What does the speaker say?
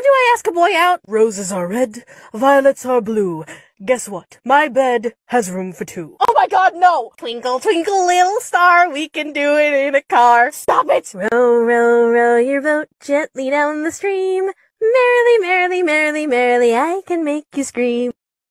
do I ask a boy out? Roses are red, violets are blue. Guess what? My bed has room for two. Oh my god, no! Twinkle, twinkle, little star, we can do it in a car. Stop it! Row, row, row your boat gently down the stream. Merrily, merrily, merrily, merrily, I can make you scream.